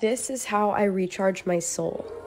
This is how I recharge my soul.